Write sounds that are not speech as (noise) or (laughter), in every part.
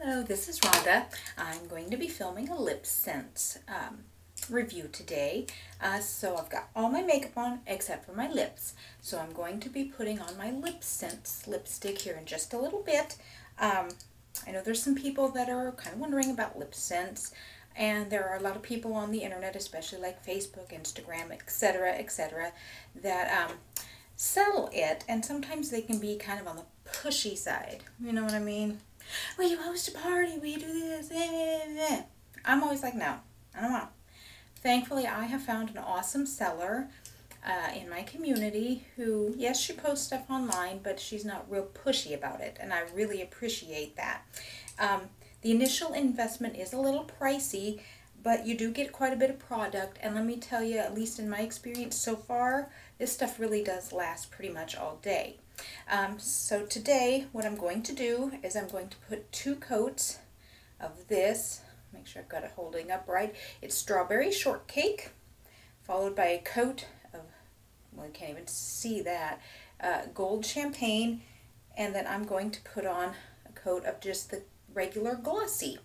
Hello, this is Rhonda. I'm going to be filming a LipSense um, review today. Uh, so I've got all my makeup on except for my lips. So I'm going to be putting on my LipSense lipstick here in just a little bit. Um, I know there's some people that are kind of wondering about LipSense and there are a lot of people on the internet, especially like Facebook, Instagram, etc., etc., that um, sell it and sometimes they can be kind of on the pushy side. You know what I mean? You host a party? You do this? Eh, eh, eh. I'm always like, no, I don't want. Thankfully, I have found an awesome seller uh, in my community who, yes, she posts stuff online, but she's not real pushy about it, and I really appreciate that. Um, the initial investment is a little pricey, but you do get quite a bit of product, and let me tell you, at least in my experience so far, this stuff really does last pretty much all day. Um, so today what I'm going to do is I'm going to put two coats of this, make sure I've got it holding up right, it's strawberry shortcake followed by a coat of, well you can't even see that, uh, gold champagne and then I'm going to put on a coat of just the regular glossy.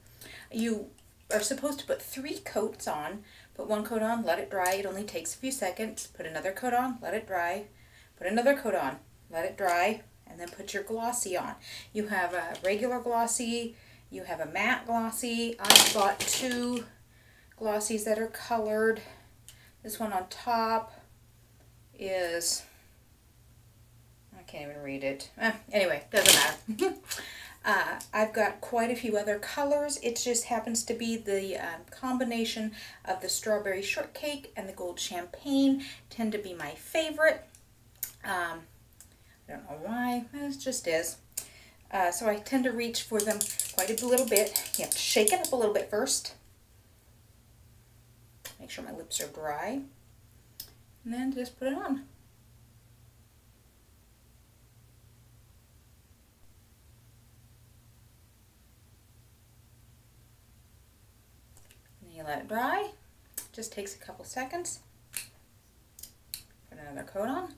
You are supposed to put three coats on, put one coat on, let it dry, it only takes a few seconds, put another coat on, let it dry, put another coat on, let it dry, and then put your glossy on. You have a regular glossy, you have a matte glossy. I bought two glossies that are colored. This one on top is, I can't even read it. Eh, anyway, doesn't matter. (laughs) uh, I've got quite a few other colors. It just happens to be the um, combination of the strawberry shortcake and the gold champagne tend to be my favorite. Um, I don't know why, it just is. Uh, so I tend to reach for them quite a little bit. You have to shake it up a little bit first. Make sure my lips are dry. And then just put it on. And you let it dry. Just takes a couple seconds. Put another coat on.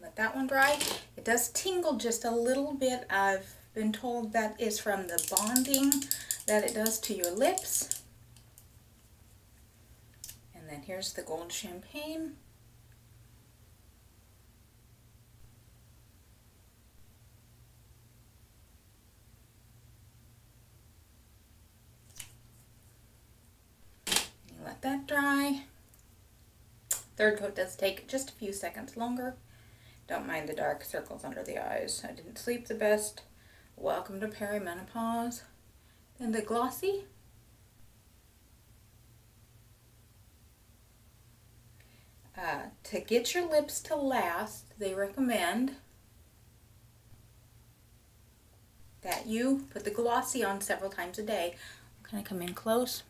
let that one dry. It does tingle just a little bit. I've been told that is from the bonding that it does to your lips. Here's the gold champagne. let that dry. Third coat does take just a few seconds longer. Don't mind the dark circles under the eyes. I didn't sleep the best. Welcome to perimenopause. And the glossy. Uh, to get your lips to last, they recommend that you put the glossy on several times a day. Can I'm going to come in close.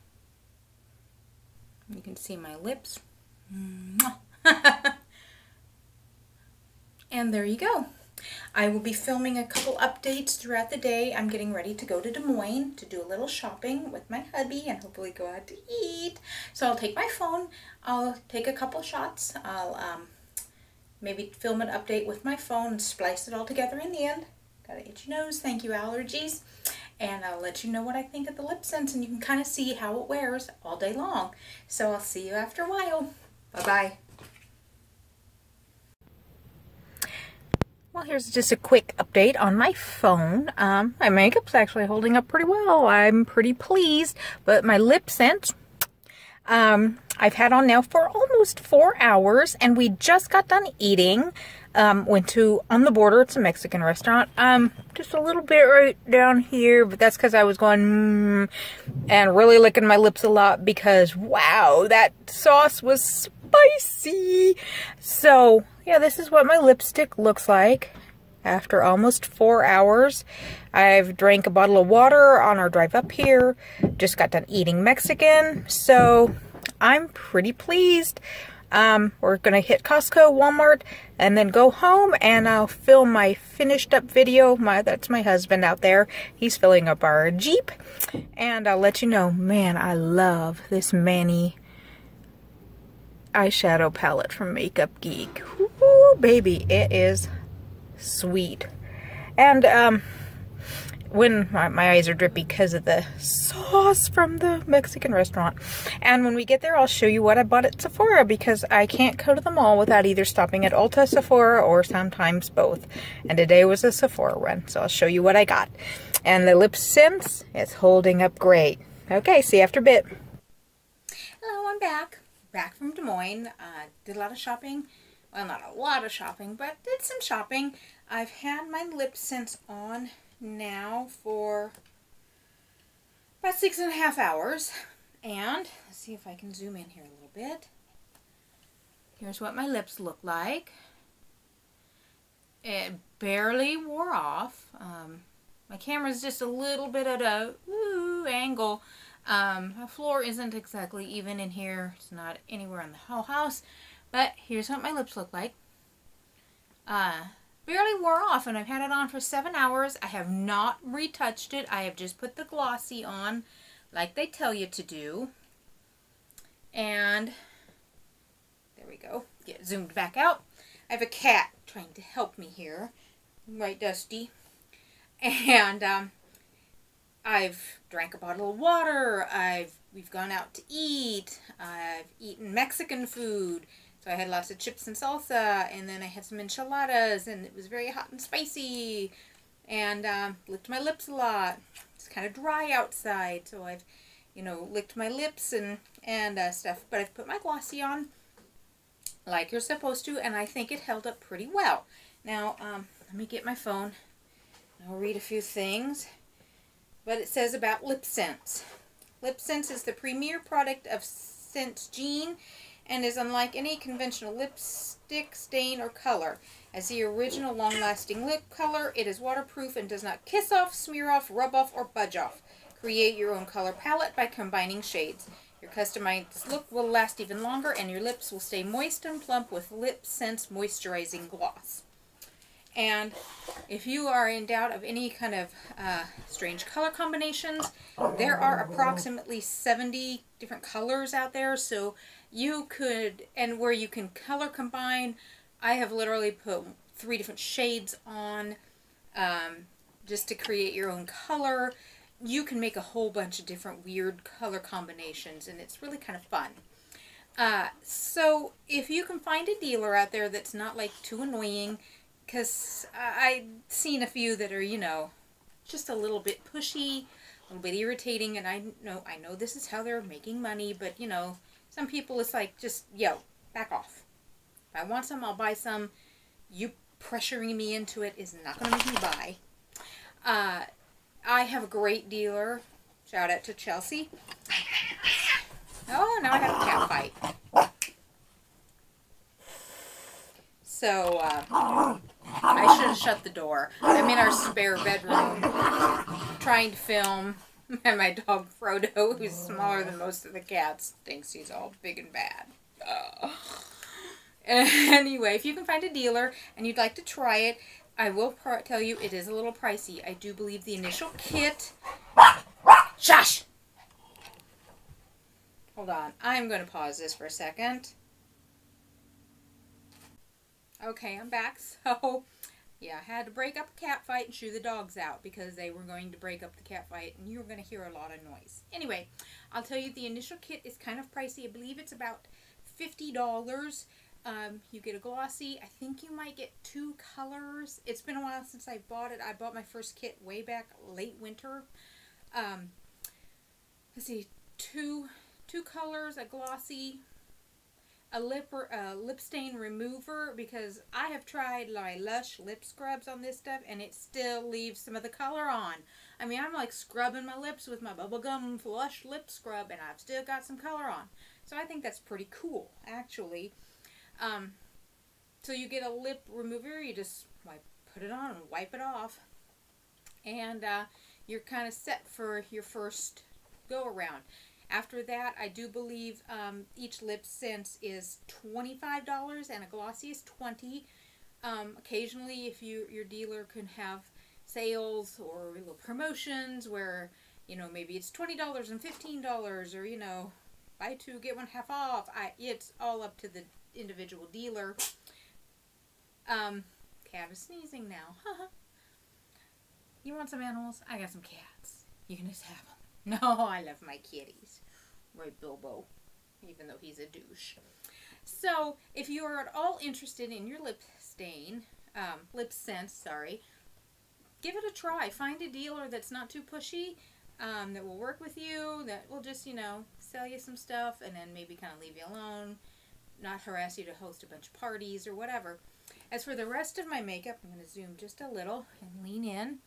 You can see my lips. (laughs) And there you go. I will be filming a couple updates throughout the day. I'm getting ready to go to Des Moines to do a little shopping with my hubby and hopefully go out to eat. So I'll take my phone, I'll take a couple shots, I'll um, maybe film an update with my phone and splice it all together in the end. Got an itchy nose, thank you allergies. And I'll let you know what I think of the LipSense and you can kind of see how it wears all day long. So I'll see you after a while. Bye-bye. Well, here's just a quick update on my phone. Um, my makeup's actually holding up pretty well. I'm pretty pleased, but my LipSense, um, I've had on now for almost four hours, and we just got done eating. Um, went to On the Border. It's a Mexican restaurant. Um, just a little bit right down here, but that's because I was going mm, and really licking my lips a lot because, wow, that sauce was spicy. So, yeah, this is what my lipstick looks like after almost four hours. I've drank a bottle of water on our drive up here. Just got done eating Mexican. So I'm pretty pleased. Um, we're going to hit Costco, Walmart, and then go home and I'll film my finished up video. My That's my husband out there. He's filling up our Jeep. And I'll let you know, man, I love this Manny eyeshadow palette from Makeup Geek. Ooh, baby, it is sweet. And, um, when my, my, eyes are drippy because of the sauce from the Mexican restaurant. And when we get there, I'll show you what I bought at Sephora because I can't go to the mall without either stopping at Ulta, Sephora, or sometimes both. And today was a Sephora run, so I'll show you what I got. And the LipSense is holding up great. Okay, see you after a bit. Hello, I'm back. Back from Des Moines. Uh, did a lot of shopping. Well, not a lot of shopping, but did some shopping. I've had my LipSense on now for about six and a half hours. And let's see if I can zoom in here a little bit. Here's what my lips look like. It barely wore off. Um, my camera's just a little bit at a ooh, angle. Um, my floor isn't exactly even in here. It's not anywhere in the whole house. But here's what my lips look like. Uh, barely wore off and I've had it on for seven hours. I have not retouched it. I have just put the glossy on like they tell you to do. And there we go. Get zoomed back out. I have a cat trying to help me here. Right, Dusty? (laughs) And um, I've drank a bottle of water. I've we've gone out to eat. I've eaten Mexican food. So I had lots of chips and salsa, and then I had some enchiladas, and it was very hot and spicy. And um, licked my lips a lot. It's kind of dry outside, so I've, you know, licked my lips and and uh, stuff. But I've put my glossy on like you're supposed to, and I think it held up pretty well. Now, um, let me get my phone. I'll read a few things. But it says about Lip Sense. Lip Sense is the premier product of SeneGence and is unlike any conventional lipstick, stain, or color. As the original long-lasting lip color, it is waterproof and does not kiss off, smear off, rub off, or budge off. Create your own color palette by combining shades. Your customized look will last even longer, and your lips will stay moist and plump with Lip Sense Moisturizing Gloss. And if you are in doubt of any kind of uh, strange color combinations, there are approximately 70 different colors out there. So you could, and where you can color combine, I have literally put three different shades on um, just to create your own color. You can make a whole bunch of different weird color combinations and it's really kind of fun. Uh, so if you can find a dealer out there that's not like too annoying, because I've seen a few that are, you know, just a little bit pushy, a little bit irritating, and I know I know this is how they're making money, but you know, some people it's like just yo, back off. If I want some, I'll buy some. You pressuring me into it is not going to make me buy. Uh, I have a great dealer. Shout out to Chelsea. Oh, now I have a cat fight. So, uh, I should have shut the door. I'm in our spare bedroom trying to film. (laughs) And my dog Frodo, who's smaller than most of the cats, thinks he's all big and bad. Uh. (laughs) Anyway, if you can find a dealer and you'd like to try it, I will tell you it is a little pricey. I do believe the initial kit... Shush! Hold on. I'm going to pause this for a second. Okay, I'm back. (laughs) So, yeah, I had to break up a cat fight and shoo the dogs out because they were going to break up the cat fight and you were going to hear a lot of noise. Anyway, I'll tell you the initial kit is kind of pricey. I believe it's about $50. Um, you get a glossy. I think you might get two colors. It's been a while since I bought it. I bought my first kit way back late winter. Um, let's see, two two colors, a glossy, a lip a lip stain remover because I have tried my Lush lip scrubs on this stuff and it still leaves some of the color on. I mean, I'm like scrubbing my lips with my bubblegum Lush lip scrub and I've still got some color on. So I think that's pretty cool, actually. Um, so you get a lip remover, you just wipe, put it on and wipe it off. And uh, you're kind of set for your first go around. After that, I do believe um, each lip sense is $25 and a glossy is 20 um, Occasionally, if you your dealer can have sales or little promotions where, you know, maybe it's $20 and $15 or, you know, buy two, get one half off. I, it's all up to the individual dealer. Um, cat is sneezing now. (laughs) you want some animals? I got some cats. You can just have them. (laughs) No, I love my kitties. Right, Bilbo. Even though he's a douche. So, if you are at all interested in your lip stain, um, lip sense, sorry, give it a try. Find a dealer that's not too pushy, um, that will work with you, that will just, you know, sell you some stuff and then maybe kind of leave you alone, not harass you to host a bunch of parties or whatever. As for the rest of my makeup, I'm going to zoom just a little and lean in.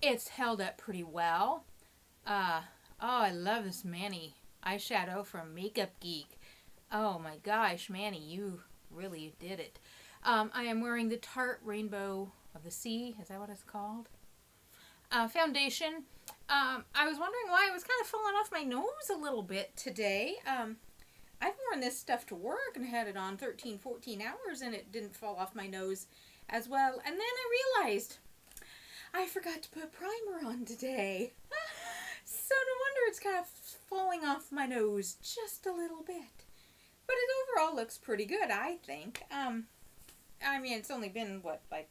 It's held up pretty well. Uh, oh, I love this Manny eyeshadow from Makeup Geek. Oh my gosh, Manny, you really did it. Um, I am wearing the Tarte Rainbow of the Sea. Is that what it's called? Uh, foundation. Um, I was wondering why it was kind of falling off my nose a little bit today. Um, I've worn this stuff to work and had it on 13, 14 hours and it didn't fall off my nose as well. And then I realized I forgot to put primer on today. (laughs) so it's kind of falling off my nose just a little bit. But it overall looks pretty good, I think. Um, I mean, it's only been, what, like,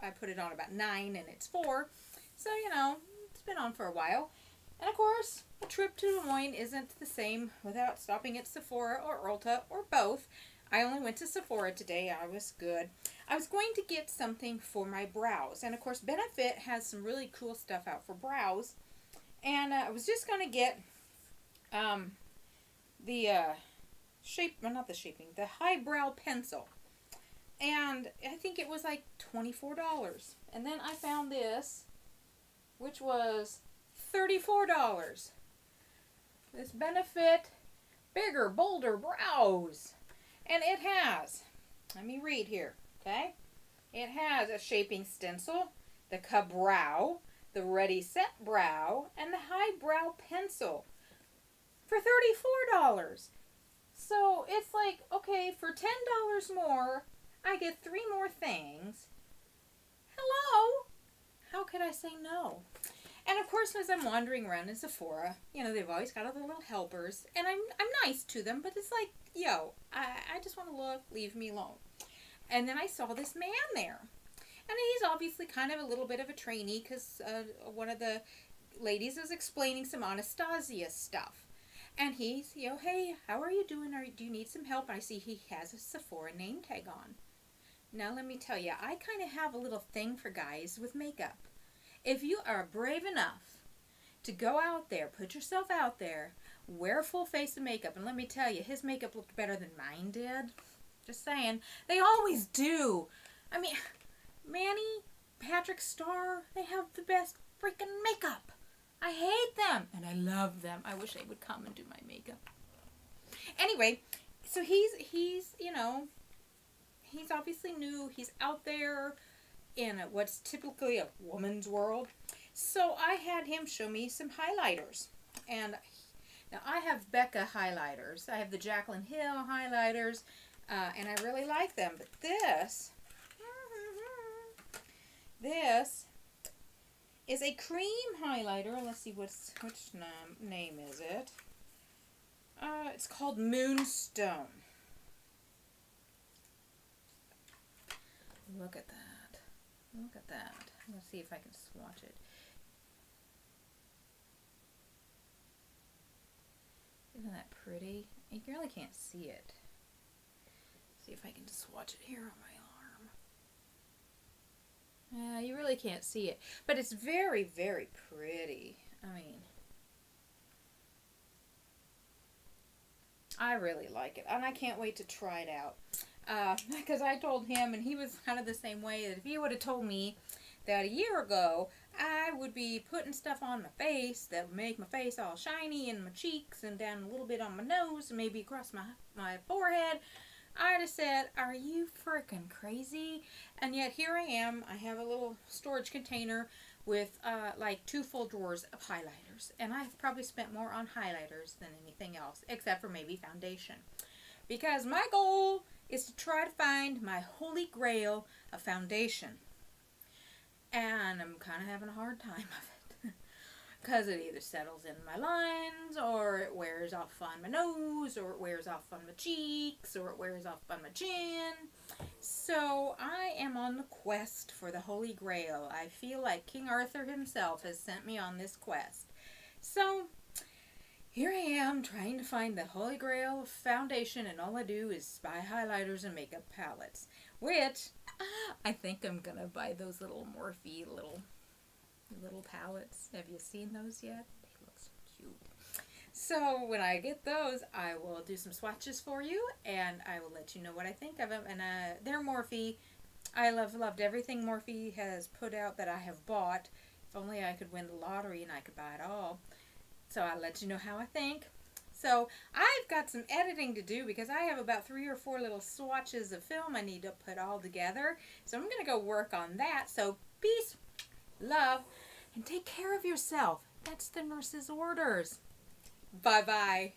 I put it on about 9 and it's 4. So, you know, it's been on for a while. And of course, a trip to Des Moines isn't the same without stopping at Sephora or Ulta or both. I only went to Sephora today. I was good. I was going to get something for my brows. And of course, Benefit has some really cool stuff out for brows. And uh, I was just going to get um, the uh, shape, well, not the shaping, the highbrow pencil. And I think it was like $24. And then I found this, which was $34. This Benefit Bigger, Bolder Brows. And it has, let me read here, okay? It has a shaping stencil, the Ka-Brow, the Ready Set Brow, and the High Brow Pencil for $34. So it's like, okay, for $10 more, I get three more things. Hello? How could I say no? And of course, as I'm wandering around in Sephora, you know, they've always got other little helpers, and I'm I'm nice to them, but it's like, yo, I, I just want to look, leave me alone. And then I saw this man there. And he's obviously kind of a little bit of a trainee because uh, one of the ladies was explaining some Anastasia stuff. And he's, you know, hey, how are you doing? Are, do you need some help? And I see he has a Sephora name tag on. Now, let me tell you, I kind of have a little thing for guys with makeup. If you are brave enough to go out there, put yourself out there, wear full face of makeup, and let me tell you, his makeup looked better than mine did. Just saying. They always do. I mean, Manny, Patrick Starr, they have the best freaking makeup. I hate them, and I love them. I wish they would come and do my makeup. Anyway, so he's he's you know he's obviously new. He's out there in a, what's typically a woman's world. So I had him show me some highlighters. And now I have Becca highlighters. I have the Jaclyn Hill highlighters. Uh, and I really like them. But this, this is a cream highlighter. Let's see what's which name is it. Uh, it's called Moonstone. Look at that. Look at that. Let's see if I can swatch it. Isn't that pretty? You really can't see it. See if I can swatch it here on my Yeah, you really can't see it. But it's very, very pretty. I mean, I really like it. And I can't wait to try it out because uh, (laughs) I told him, and he was kind of the same way, that if he would have told me that a year ago I would be putting stuff on my face that would make my face all shiny and my cheeks and down a little bit on my nose and maybe across my, my forehead, I'd have said, are you freaking crazy? And yet here I am. I have a little storage container with uh, like two full drawers of highlighters. And I've probably spent more on highlighters than anything else, except for maybe foundation. Because my goal is to try to find my holy grail of foundation. And I'm kind of having a hard time of it. Because it either settles in my lines, or it wears off on my nose, or it wears off on my cheeks, or it wears off on my chin. So I am on the quest for the Holy Grail. I feel like King Arthur himself has sent me on this quest. So here I am trying to find the Holy Grail foundation, and all I do is buy highlighters and makeup palettes. Which ah, I think I'm gonna buy those little Morphe little little palettes. Have you seen those yet? They look so cute. So when I get those, I will do some swatches for you, and I will let you know what I think of them. And uh, they're Morphe. I love loved everything Morphe has put out that I have bought. If only I could win the lottery and I could buy it all. So I'll let you know how I think. So I've got some editing to do because I have about three or four little swatches of film I need to put all together. So I'm going to go work on that. So peace, love, and take care of yourself. That's the nurse's orders. Bye-bye.